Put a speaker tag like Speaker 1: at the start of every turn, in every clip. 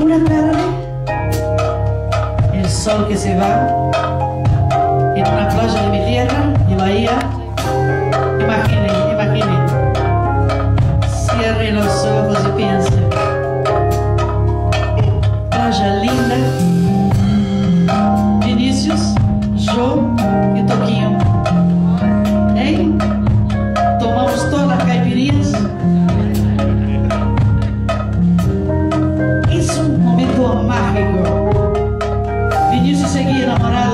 Speaker 1: Una tarde, el sol que se va, la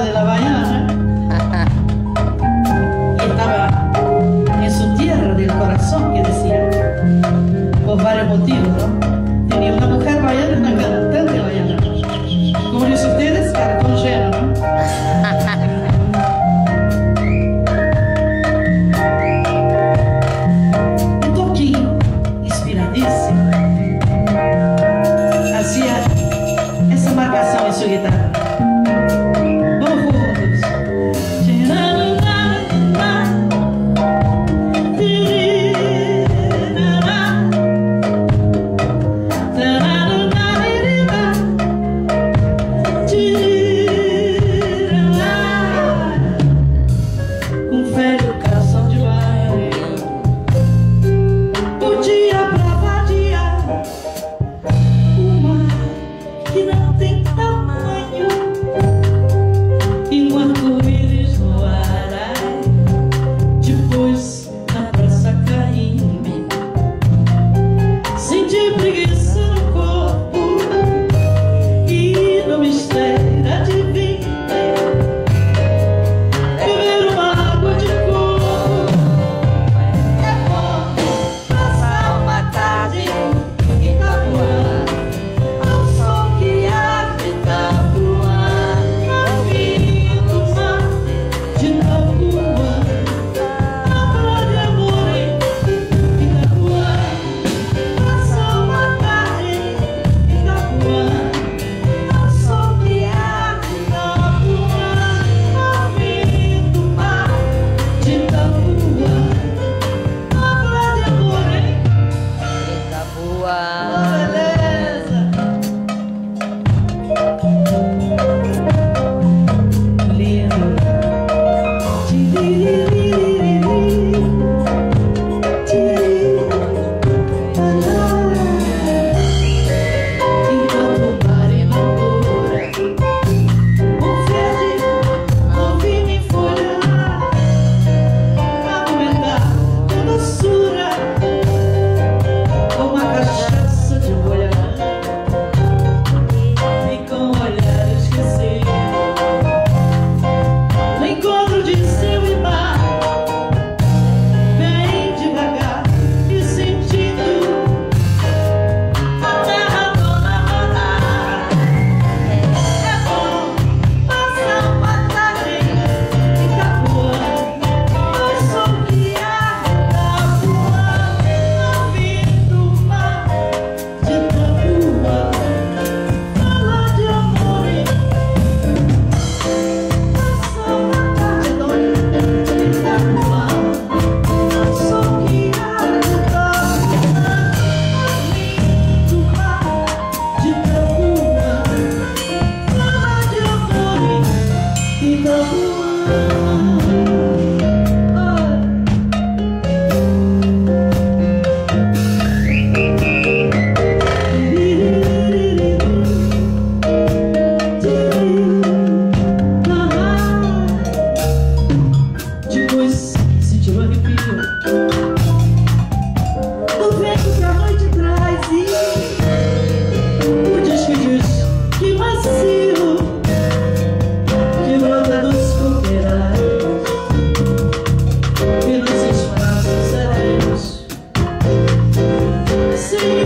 Speaker 1: soon.